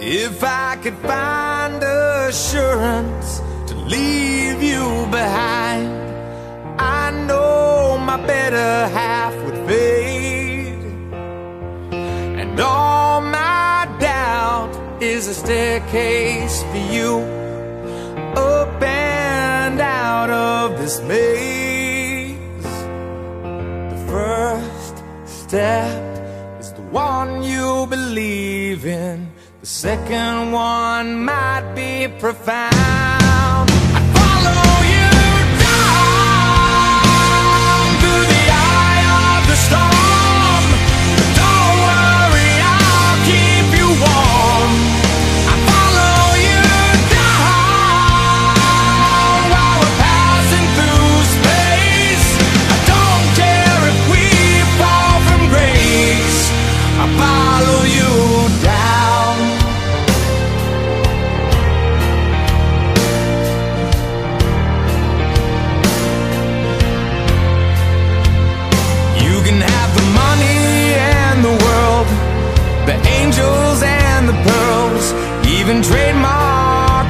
If I could find assurance to leave you behind, I know my better half would fade. And all my doubt is a staircase for you up and out of this maze. The first step is the one you believe in. The second one might be profound.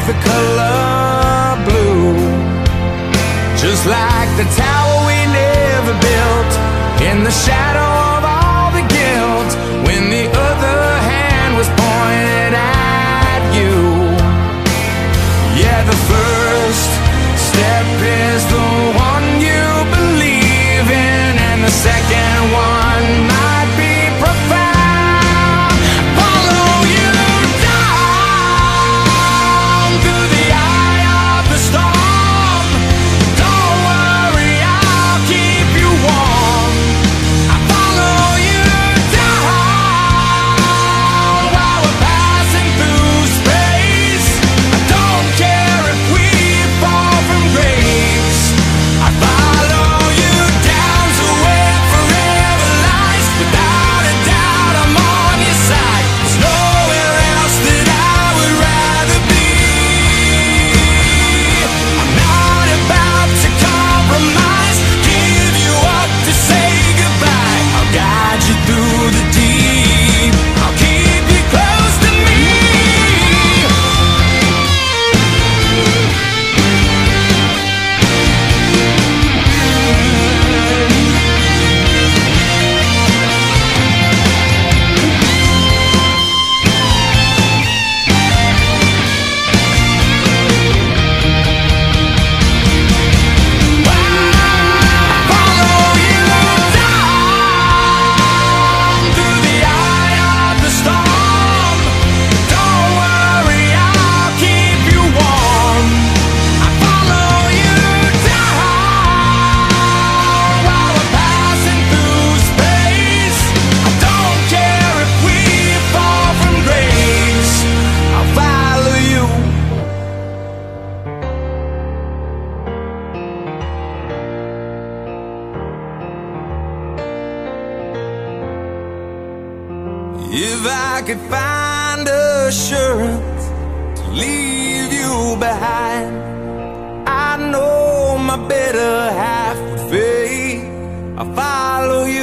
The color blue. Just like the tower we never built in the shadow of all the guilt when the other hand was pointed at you. Yeah, the first step is the one you believe in, and the second one If I could find assurance to leave you behind, I know my better half would fade. I follow you